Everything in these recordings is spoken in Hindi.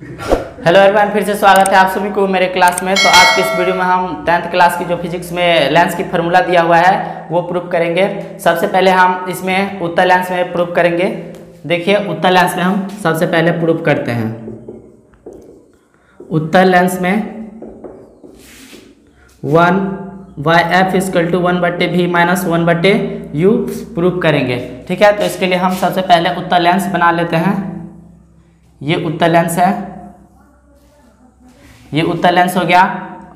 हेलो एवरीवन फिर से स्वागत है आप सभी को मेरे क्लास में। तो आज की इस वीडियो में हम टेंथ क्लास की जो फिजिक्स में लेंस की फार्मूला दिया हुआ है, वो प्रूफ करेंगे। सबसे पहले हम इसमें उत्तर लेंस में प्रूफ करेंगे। देखिए उत्तर लेंस में हम सबसे पहले प्रूफ करते हैं। उत्तर लेंस में one by f equal to one बट्टे भी माइनस वन बट्टे यू प्रूफ करेंगे। ठीक है तो इसके लिए हम सबसे पहले उत्तर लेंस बना लेते हैं। ये उत्तर लेंस है। ये उत्तर लेंस हो गया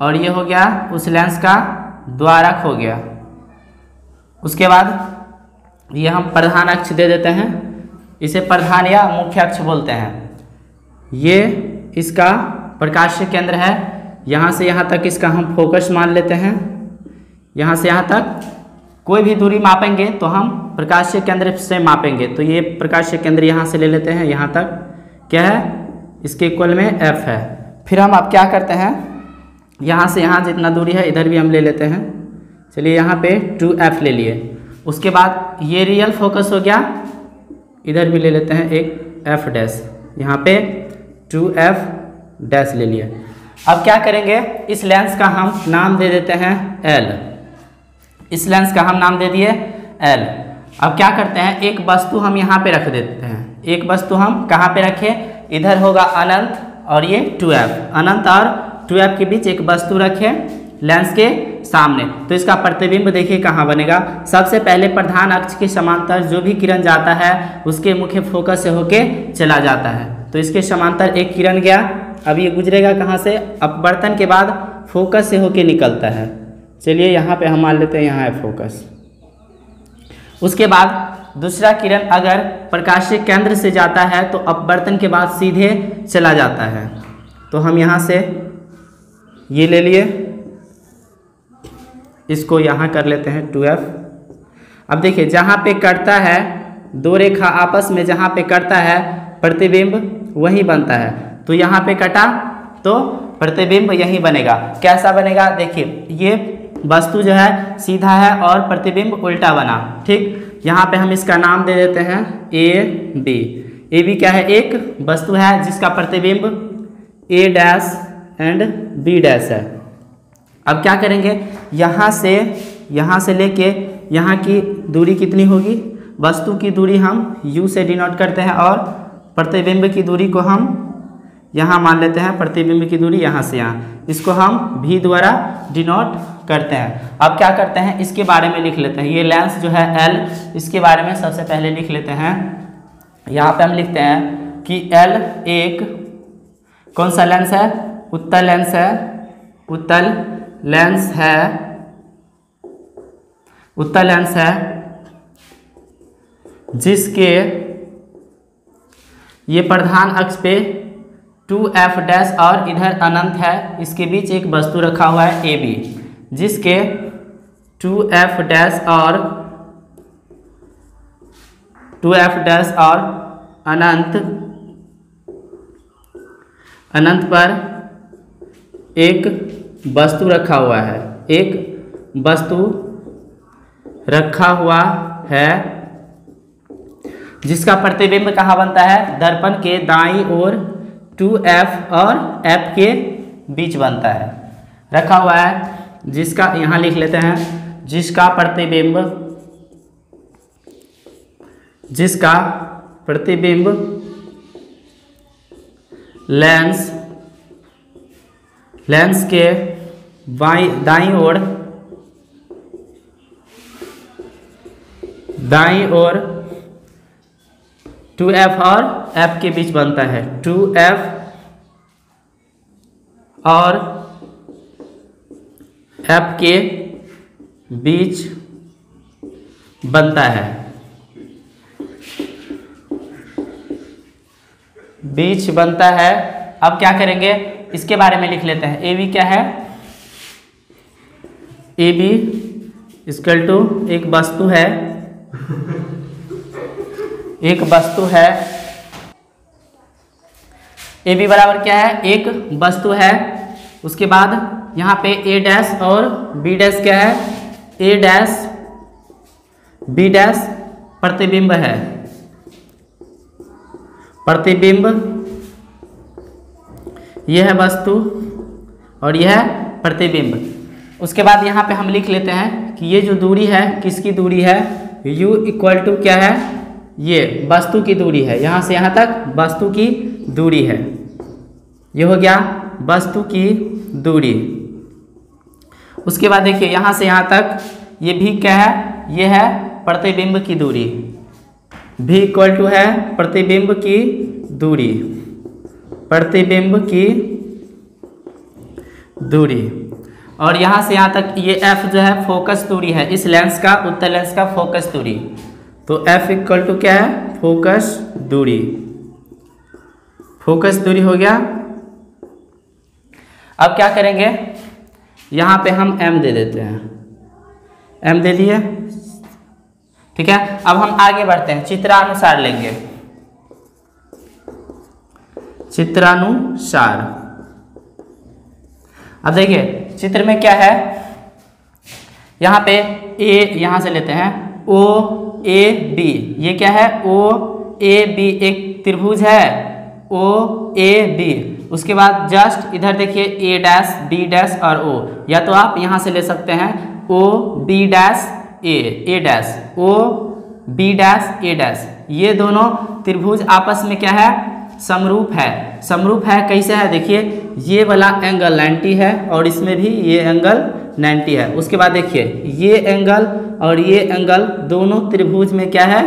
और ये हो गया उस लेंस का द्वारक हो गया। उसके बाद ये हम प्रधान अक्ष दे देते हैं। इसे प्रधान या मुख्य अक्ष बोलते हैं। ये इसका प्रकाशीय केंद्र है। यहाँ से यहाँ तक इसका हम फोकस मान लेते हैं। यहाँ से यहाँ तक कोई भी दूरी मापेंगे तो हम प्रकाशीय केंद्र से मापेंगे। तो ये प्रकाशीय केंद्र यहाँ से ले लेते हैं, यहाँ तक। क्या है? इसके इक्वल में एफ़ है। फिर हम अब क्या करते हैं? यहाँ से यहाँ जितना दूरी है, इधर भी हम ले लेते हैं। चलिए यहाँ पे टू एफ़ ले लिए। उसके बाद ये रियल फोकस हो गया। इधर भी ले लेते हैं एक एफ़ डैश यहाँ पे टू एफ़ डैश ले लिए। अब क्या करेंगे? इस लेंस का हम नाम दे देते हैं एल इस लेंस का हम नाम दे दिए एल अब क्या करते हैं? एक वस्तु हम यहाँ पे रख देते हैं। एक वस्तु हम कहाँ पे रखें? इधर होगा अनंत और ये ट्वेल्व। अनंत और ट्वेल्व के बीच एक वस्तु रखें, लेंस के सामने। तो इसका प्रतिबिंब देखिए कहाँ बनेगा। सबसे पहले प्रधान अक्ष के समांतर जो भी किरण जाता है, उसके मुख्य फोकस से होके चला जाता है। तो इसके समांतर एक किरण गया। अब ये गुजरेगा कहाँ से? अपवर्तन के बाद फोकस से होके निकलता है। चलिए यहाँ पे हम मान लेते हैं, यहाँ है फोकस उसके बाद दूसरा किरण अगर प्रकाशीय केंद्र से जाता है तो अपवर्तन के बाद सीधे चला जाता है। तो हम यहाँ से ये ले लिए। इसको यहाँ कर लेते हैं टू एफ़। अब देखिए, जहाँ पे कटता है, दो रेखा आपस में जहाँ पे कटता है, प्रतिबिंब वही बनता है। तो यहाँ पे कटा तो प्रतिबिंब यही बनेगा। कैसा बनेगा? देखिए, ये वस्तु जो है, सीधा है और प्रतिबिंब उल्टा बना। ठीक? यहाँ पे हम इसका नाम दे देते हैं ए बी ए बी क्या है? एक वस्तु है जिसका प्रतिबिंब A dash and B dash है। अब क्या करेंगे? यहाँ से यहाँ से लेके यहाँ की दूरी कितनी होगी? वस्तु की दूरी हम u से डिनोट करते हैं और प्रतिबिंब की दूरी को हम यहाँ मान लेते हैं, प्रतिबिंब की दूरी यहाँ से यहाँ। इसको हम v द्वारा डिनोट करते हैं। अब क्या करते हैं? इसके बारे में लिख लेते हैं। ये लेंस जो है एल इसके बारे में सबसे पहले लिख लेते हैं। यहाँ पे हम लिखते हैं कि एल एक, कौन सा लेंस है? उत्तल लेंस है। उत्तल लेंस है। उत्तल लेंस है। जिसके ये प्रधान अक्ष पे टू एफ़ डैश और इधर अनंत है। इसके बीच एक वस्तु रखा हुआ है ए बी जिसके टू एफ़ डैश और टू एफ़ डैश और अनंत अनंत पर एक वस्तु रखा हुआ है। एक वस्तु रखा हुआ है, जिसका प्रतिबिंब कहाँ बनता है? दर्पण के दाई ओर टू एफ़ और एफ़ के बीच बनता है। रखा हुआ है जिसका यहाँ लिख लेते हैं, जिसका प्रतिबिंब जिसका प्रतिबिंब लेंस लेंस के बाई, दाई ओर दाई ओर टू एफ़ और एफ़ के बीच बनता है। टू एफ़ और एफ़ के बीच बनता है। बीच बनता है। अब क्या करेंगे? इसके बारे में लिख लेते हैं। ए बी क्या है? ए बी इक्वल टू एक वस्तु है। एक वस्तु है। ए बी बराबर क्या है? एक वस्तु है। उसके बाद यहाँ पे ए डैश और बी डैश क्या है? ए डैश बी डैश प्रतिबिंब है। प्रतिबिंब, यह है वस्तु और यह है प्रतिबिंब। उसके बाद यहाँ पे हम लिख लेते हैं कि ये जो दूरी है, किसकी दूरी है? U इक्वल टू क्या है? ये, वस्तु की दूरी है। यहाँ से यहाँ तक वस्तु की दूरी है। ये हो गया वस्तु की दूरी। उसके बाद देखिए, यहाँ से यहाँ तक, ये भी क्या है? ये है प्रतिबिंब की दूरी। भी इक्वल टू है प्रतिबिंब की दूरी। प्रतिबिंब की दूरी। और यहाँ से यहाँ तक ये एफ़ जो है फोकस दूरी है। इस लेंस का, उत्तर लेंस का फोकस दूरी। तो एफ़ इक्वल टू क्या है? फोकस दूरी। फोकस दूरी हो गया। अब क्या करेंगे? यहाँ पे हम m दे देते हैं। M दे दिए। ठीक है? अब हम आगे बढ़ते हैं। चित्रानुसार लेंगे। चित्रानुसार। अब देखिए, चित्र में क्या है? यहाँ पे ए यहाँ से लेते हैं। ओ ए बी ये क्या है? ओ ए बी एक त्रिभुज है। ओ ए बी उसके बाद जस्ट इधर देखिए ए डैश बी डैश और ओ या तो आप यहाँ से ले सकते हैं O B dash A A dash O B dash A dash ये दोनों त्रिभुज आपस में क्या है? समरूप है। समरूप है कैसे है? देखिए, ये वाला एंगल 90 है और इसमें भी ये एंगल 90 है। उसके बाद देखिए, ये एंगल और ये एंगल दोनों त्रिभुज में क्या है?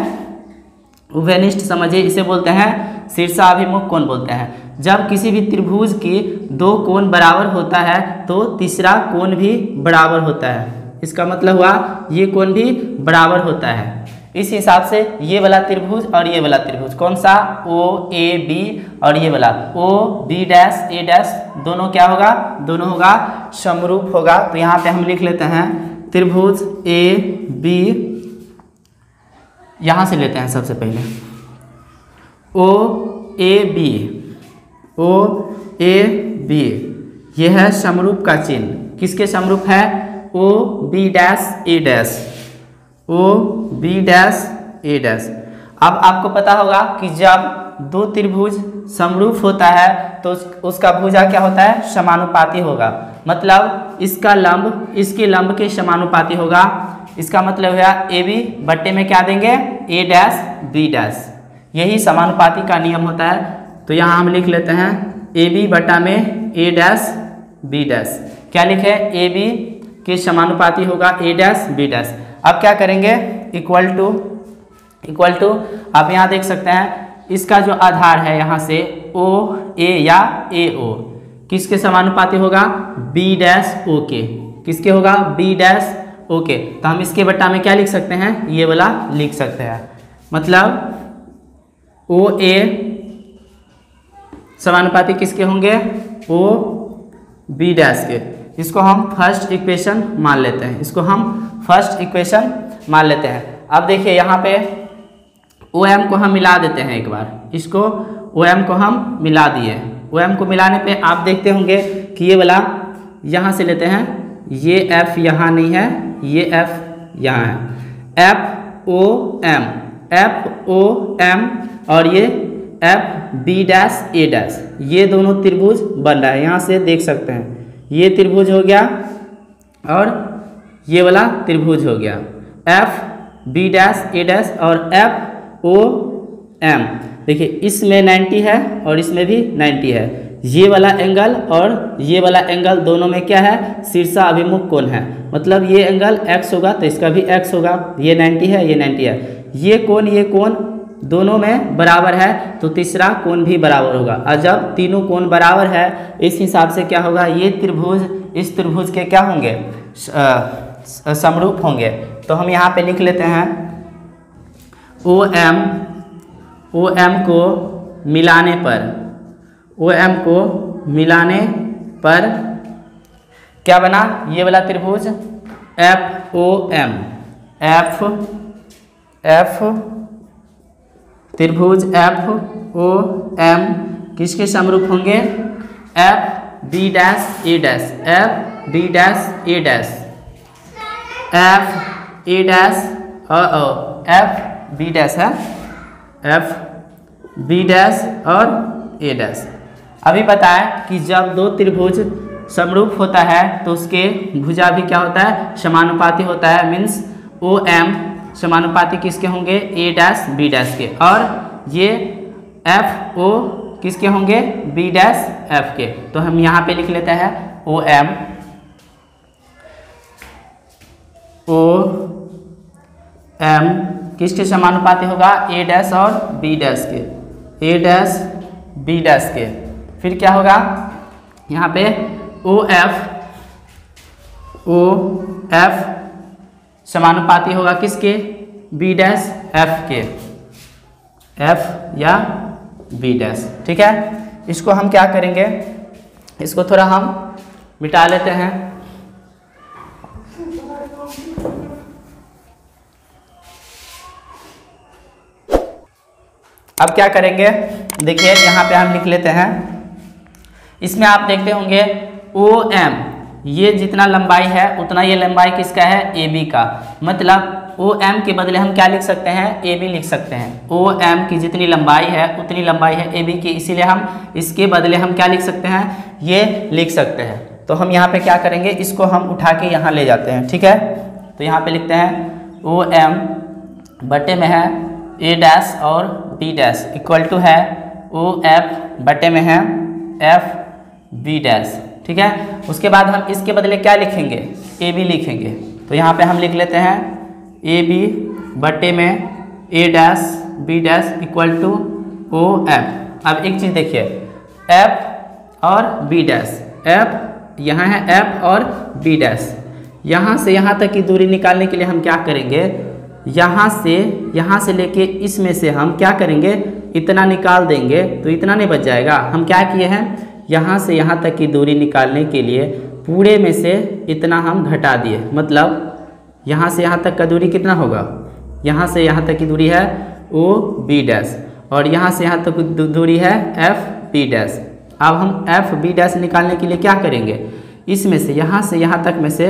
उभयनिष्ठ समझिए इसे बोलते हैं शीर्षाभिमुख कोण बोलते हैं? जब किसी भी त्रिभुज की दो कोण बराबर होता है तो तीसरा कोण भी बराबर होता है। इसका मतलब हुआ, ये कोण भी बराबर होता है। इस हिसाब से ये वाला त्रिभुज और ये वाला त्रिभुज। कौन सा? ओ ए बी और ये वाला। O B dash A dash दोनों क्या होगा? दोनों होगा समरूप होगा। तो यहाँ पे हम लिख लेते हैं त्रिभुज ए बी यहाँ से लेते हैं सबसे पहले। O A B. O A B. ये है समरूप का चिन्ह। किसके समरूप है? O B dash A dash. O B dash A dash. अब आपको पता होगा कि जब दो त्रिभुज समरूप होता है तो उस, उसका भुजा क्या होता है? समानुपाती होगा। मतलब इसका लंब इसके लंब के समानुपाती होगा। इसका मतलब है ए बी बट्टे में क्या देंगे? A dash, B dash. यही समानुपाती का नियम होता है। तो यहाँ हम लिख लेते हैं ए बी बट्टा में ए डैश, बी डैश। क्या लिखे? ए बी के समानुपाती होगा ए डैश, बी डैश। अब क्या करेंगे? Equal to equal to. आप यहाँ देख सकते हैं, इसका जो आधार है यहाँ से ओ, ए या ए ओ, किसके समानुपाती होगा? बी डैश ओ के। किसके होगा? बी डैश ओ के तो हम इसके बट्टा में क्या लिख सकते हैं? ये वाला लिख सकते हैं। मतलब ओ, ए समानुपाती किसके होंगे? ओ, बी डैश के। इसको हम फ़र्स्ट इक्वेशन मान लेते हैं। इसको हम फ़र्स्ट इक्वेशन मान लेते हैं। अब देखिए, यहाँ पे ओ एम को हम मिला देते हैं एक बार। इसको ओ एम को हम मिला दिए। ओ एम को मिलाने पे आप देखते होंगे कि ये वाला यहाँ से लेते हैं। ये एफ़ यहाँ नहीं है। ये एफ़ यहाँ है। F O M F O M और ये F B dash A dash ये दोनों त्रिभुज बन रहा है। यहाँ से देख सकते हैं। ये त्रिभुज हो गया और ये वाला त्रिभुज हो गया। F B dash A dash और एफ़ ओ एम देखिए, इसमें 90 है और इसमें भी 90 है। ये वाला एंगल और ये वाला एंगल दोनों में क्या है? शीर्षा अभिमुख कोण है। मतलब ये एंगल x होगा तो इसका भी x होगा। ये 90 है, ये 90 है। ये कोण ये कोण दोनों में बराबर है तो तीसरा कोण भी बराबर होगा। और जब तीनों कोण बराबर है, इस हिसाब से क्या होगा? ये त्रिभुज, इस त्रिभुज के क्या होंगे? समरूप होंगे। तो हम यहाँ पे लिख लेते हैं ओ एम ओ एम को मिलाने पर ओ एम को मिलाने पर क्या बना? ये वाला त्रिभुज F O M F F त्रिभुज एफ़ ओ एम किसके समरूप होंगे? F B dash A dash F B dash A dash F A dash F B dash है एफ़ बी डैश और ए डैश अभी बताया कि जब दो त्रिभुज समरूप होता है तो उसके भुजा भी क्या होता है? समानुपाती होता है। मीन्स ओ एम समानुपाती किसके होंगे? ए डैश बी डैश के। और ये एफ़ ओ किसके होंगे? बी डैश एफ़ के। तो हम यहाँ पे लिख लेते हैं ओ एम ओ एम किसके समानुपाती होगा? ए डैश और बी डैश के। ए डैश बी डैश के। फिर क्या होगा? यहाँ पे ओ एफ़ ओ एफ़ समानुपाती होगा किसके? बी डैश एफ़ के। एफ़ या बी डैश ठीक है? इसको हम क्या करेंगे? इसको थोड़ा हम मिटा लेते हैं। अब क्या करेंगे? देखिए, यहाँ पे हम लिख लेते हैं। इसमें आप देखते होंगे ओ एम ये जितना लंबाई है, उतना ये लंबाई किसका है? ए बी का। मतलब ओ एम के बदले हम क्या लिख सकते हैं? ए बी लिख सकते हैं। ओ एम की जितनी लंबाई है, उतनी लंबाई है ए बी की। इसीलिए हम इसके बदले हम क्या लिख सकते हैं? ये लिख सकते हैं। तो हम यहाँ पे क्या करेंगे? इसको हम उठा के यहाँ ले जाते हैं। ठीक है? तो यहाँ पे लिखते हैं ओ एम बटे में है ए डैश और बी डैश इक्वल टू है ओ एफ़ बटे में है एफ़ बी डैश ठीक है? उसके बाद हम इसके बदले क्या लिखेंगे? ए बी लिखेंगे। तो यहाँ पे हम लिख लेते हैं ए बी बटे में A dash B dash equal to O F अब एक चीज़ देखिए एफ़ और बी डैश एफ़ यहाँ है एफ़ और बी डैश यहाँ से यहाँ तक की दूरी निकालने के लिए हम क्या करेंगे? यहाँ से यहाँ से लेके इसमें से हम क्या करेंगे? इतना निकाल देंगे तो इतना नहीं बच जाएगा। हम क्या किए हैं? यहाँ से यहाँ तक की दूरी निकालने के लिए पूरे में से इतना हम घटा दिए। मतलब यहाँ से यहाँ तक का दूरी कितना होगा? यहाँ से यहाँ तक की दूरी है ओ बी डैश। और यहाँ से यहाँ तक दूरी है एफ़ बी डैश। अब हम एफ़ बी डैश निकालने के लिए क्या करेंगे? इसमें से यहाँ से यहाँ तक में से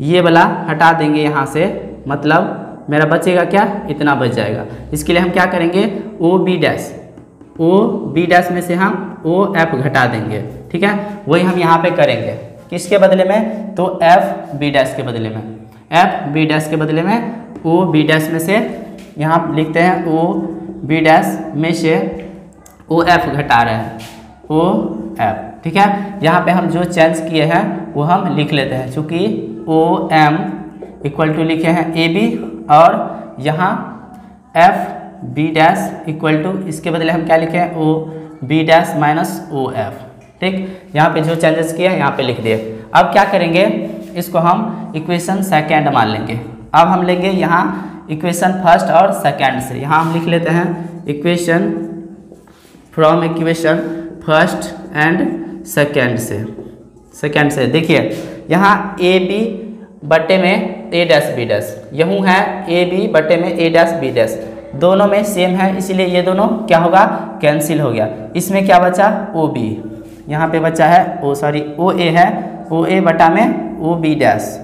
ये वाला हटा देंगे यहाँ से। मतलब मेरा बचेगा क्या? इतना बच जाएगा। इसके लिए हम क्या करेंगे? O B dash. O B dash में से हम ओ एफ़ घटा देंगे, ठीक है? वही हम यहाँ पे करेंगे। किसके बदले में? तो एफ़ बी डैश के बदले में। एफ़ बी डैश के बदले में ओ बी डैश में से यहाँ लिखते हैं ओ बी डैश में से ओ एफ़ घटा रहे हैं। ओ एफ़ ठीक है? यहाँ पे हम जो चेंज किए हैं, वो हम लिख लेते हैं। चूँकि ओ एम इक्वल टू लिखे हैं ए बी और यहाँ F B dash equal to इसके बदले हम क्या लिखे? O B dash minus O F ठीक? यहाँ पे जो चेंजेस किया हैं यहाँ पे लिख दिए। अब क्या करेंगे? इसको हम इक्वेशन सेकेंड मान लेंगे। अब हम लेंगे यहाँ इक्वेशन फ़र्स्ट और सेकेंड से। यहाँ हम लिख लेते हैं equation from equation first and second से। सेकेंड से। देखिए, यहाँ ए बी बटे में ए डैश बी डैश यहूँ है ए बी बटे में ए डैश बी डैश दोनों में सेम है, इसीलिए ये दोनों क्या होगा? कैंसिल हो गया। इसमें क्या बचा? ओ बी यहाँ पे बचा है ओ सॉरी ओ ए है। ओ ए बटा में O B dash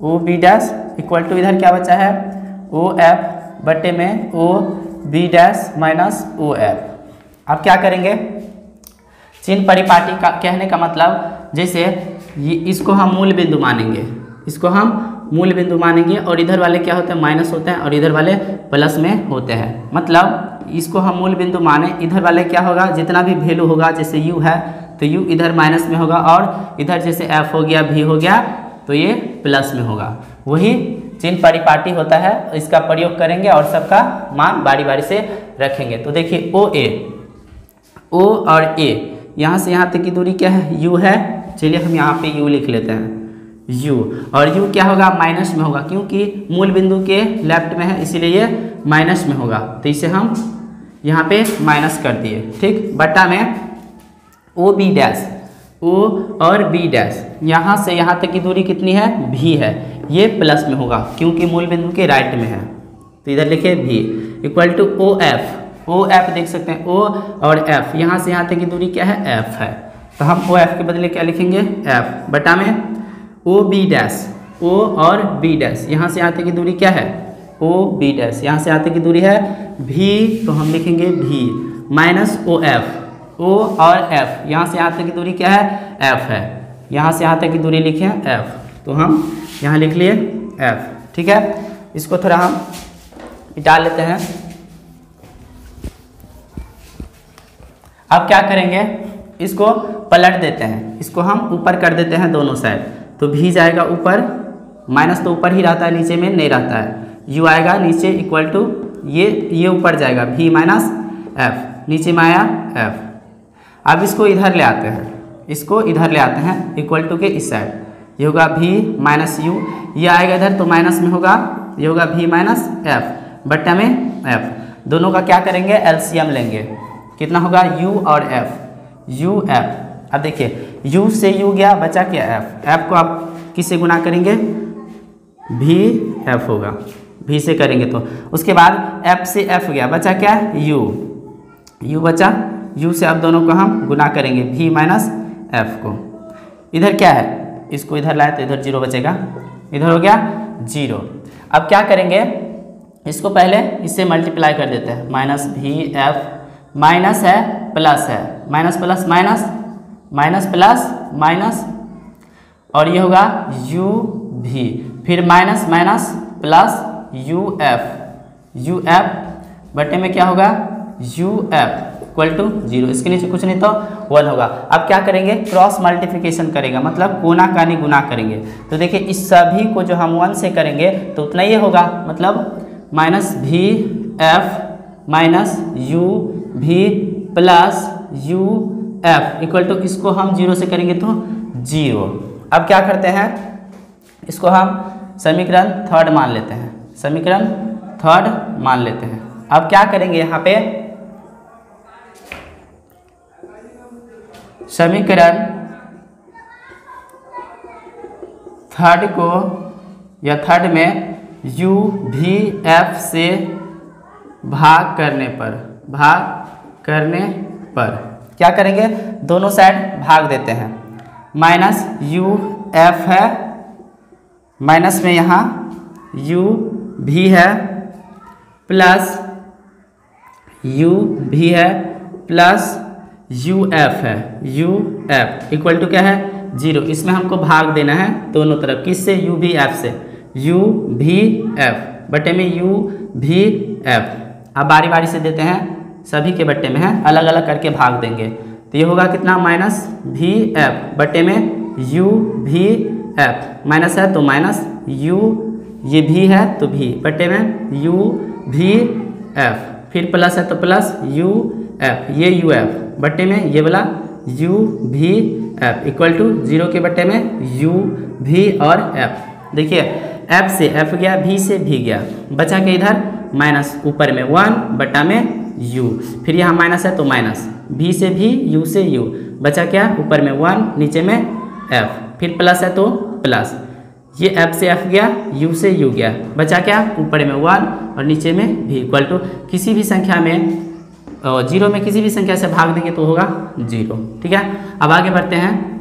O B dash equal to इधर क्या बचा है? ओ एफ़ बटे में O B dash minus O F अब क्या करेंगे? चिन्ह परिपाटी का कहने का मतलब जैसे इसको हम मूल बिंदु मानेंगे। इसको हम मूल बिंदु मानेंगे और इधर वाले क्या होते हैं? माइनस होते हैं और इधर वाले प्लस में होते हैं। मतलब इसको हम मूल बिंदु माने, इधर वाले क्या होगा? जितना भी वैल्यू होगा, जैसे यू है तो यू इधर माइनस में होगा और इधर जैसे एफ़ हो गया भी हो गया तो ये प्लस में होगा। वही चिन्ह परिपाटी होता है, इसका प्रयोग करेंगे और सबका मान बारी बारी से रखेंगे। तो देखिए ओ ए ओ और ए यहाँ से यहाँ तक की दूरी क्या है? यू है। चलिए हम यहाँ पे यू लिख लेते हैं। U. और u क्या होगा? माइनस में होगा, क्योंकि मूल बिंदु के लेफ़्ट में है, इसीलिए ये माइनस में होगा। तो इसे हम यहाँ पे माइनस कर दिए, ठीक? बट्टा में ओ बी डैश ओ और बी डैश यहाँ से यहाँ तक की दूरी कितनी है? भी है। ये प्लस में होगा, क्योंकि मूल बिंदु के राइट में है। तो इधर लिखे भी equal to O F O F देख सकते हैं ओ और एफ़ यहाँ से यहाँ तक की दूरी क्या है? एफ़ है। तो हम ओ एफ़ के बदले क्या लिखेंगे? एफ़ बटा में ओ बी डैश ओ और बी डैश यहाँ से आते की दूरी क्या है? ओ बी डैश यहाँ से आते की दूरी है भी तो हम लिखेंगे भी माइनस ओ एफ़ ओ और एफ़ यहाँ से तक की दूरी क्या है? एफ़ है। यहाँ से तक की दूरी लिखे हैं एफ़ तो हम यहाँ लिख लिए एफ़ ठीक है? इसको थोड़ा हम मिटा लेते हैं। अब क्या करेंगे? इसको पलट देते हैं। इसको हम ऊपर कर देते हैं दोनों साइड तो भी जाएगा ऊपर, माइनस तो ऊपर ही रहता है, नीचे में नहीं रहता है। यू आएगा, नीचे इक्वल टू ये ये ऊपर जाएगा भी माइनस एफ़ नीचे में आया एफ़ अब इसको इधर ले आते हैं, इसको इधर ले आते हैं इक्वल टू के इस साइड ये होगा भी माइनस यू ये आएगा इधर तो माइनस में होगा, ये होगा भी माइनस एफ़ बट्टा में एफ़ दोनों का क्या करेंगे एलसीएम लेंगे। कितना होगा यू और एफ़ यू एफ़ अब देखिए u से u गया, बचा क्या? F. F को आप किससे गुना करेंगे? भी f होगा। भी से करेंगे तो। उसके बाद f से f गया, बचा क्या? U. U बचा। U से अब दोनों को हम गुना करेंगे भी माइनस एफ़ को। इधर क्या है? इसको इधर लाए तो इधर ज़ीरो बचेगा। इधर हो गया ज़ीरो। अब क्या करेंगे? इसको पहले इससे मल्टीप्लाई कर देते हैं। माइनस भी एफ़ माइनस है प्लस है। Minus plus minus minus plus minus और ये होगा यू भी। फिर minus minus plus u F. U F बटे में क्या होगा? U F equal to zero. इसके नीचे कुछ नहीं तो वन होगा। अब क्या करेंगे? क्रॉस मल्टीप्लिकेशन करेगा। मतलब कोना कानी गुना करेंगे। तो देखिए, इस सभी को जो हम वन से करेंगे तो उतना ही होगा। मतलब minus v F minus u v plus u F equal to इसको हम ज़ीरो से करेंगे तो ज़ीरो अब क्या करते हैं? इसको हम समीकरण थर्ड मान लेते हैं। समीकरण थर्ड मान लेते हैं। अब क्या करेंगे यहाँ पे? समीकरण थर्ड को या थर्ड में यू भी एफ़ से भाग करने पर, भाग करने पर। क्या करेंगे? दोनों साइड भाग देते हैं। माइनस यू एफ़ है। माइनस में यहाँ यू भी है। प्लस यू भी है। प्लस यू एफ़ है। यू एफ़ इक्वल टू क्या है? ज़ीरो। इसमें हमको भाग देना है दोनों तरफ़ किससे यू भी एफ़ से। यू भी एफ़। बटे में यू भी एफ़। अब बारी बारी से देते हैं। सभी के बट्टे में है अलग अलग करके भाग देंगे। तो ये होगा कितना? Minus v F. बट्टे में यू भी एफ़। माइनस है तो माइनस यू, ये भी है तो भी। बट्टे में यू भी एफ़। फिर प्लस है तो प्लस यू एफ़। ये यू एफ़। बट्टे में ये वाला यू भी एफ़। इक्वल टू ज़ीरो के बट्टे में यू भी और एफ़। देखिए एफ़ से एफ़ गया भी से भी गया। बचा के इधर? माइनस ऊपर में वन बटा में यू फिर यहाँ माइनस है तो माइनस भी से भी यू से यू बचा क्या? ऊपर में वन नीचे में एफ़ फिर प्लस है तो प्लस ये एफ़ से एफ़ गया यू से यू गया। बचा क्या? ऊपर में वन और नीचे में भी इक्वल टू किसी भी संख्या में ज़ीरो में किसी भी संख्या से भाग देंगे तो होगा ज़ीरो ठीक है? अब आगे बढ़ते हैं।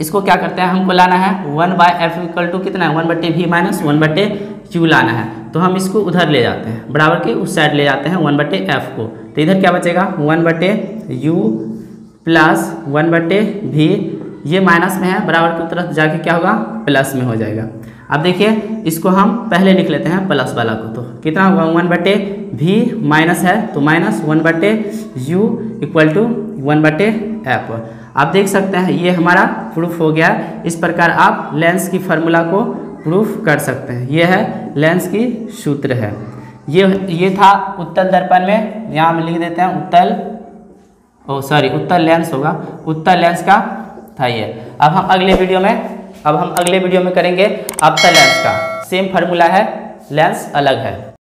इसको क्या करते हैं, हमको लाना है one by F equal to कितना है? वन बट्टे भी माइनस वन बट्टे क्यू लाना है। तो हम इसको उधर ले जाते हैं, बराबर के उस साइड ले जाते हैं वन बट्टे एफ़ को। तो इधर क्या बचेगा? वन बट्टे यू प्लस वन बट्टे भी ये माइनस में है, बराबर की तरफ़ जाके क्या होगा? प्लस में हो जाएगा। अब देखिए, इसको हम पहले लिख लेते हैं प्लस वाला को। तो कितना होगा? वन बटे भी माइनस है तो माइनस वन बटे यू इक्वल टू वन बटे एफ़। आप देख सकते हैं, ये हमारा प्रूफ हो गया। इस प्रकार आप लेंस की फार्मूला को प्रूफ कर सकते हैं। ये है लेंस की सूत्र है। ये ये था उत्तल दर्पण में। यहाँ हम लिख देते हैं उत्तल। ओ सॉरी उत्तल लेंस होगा। उत्तल लेंस का था ये। अब हम अगले वीडियो में, अब हम अगले वीडियो में करेंगे अवतल लेंस का। सेम फार्मूला है लेंस अलग है।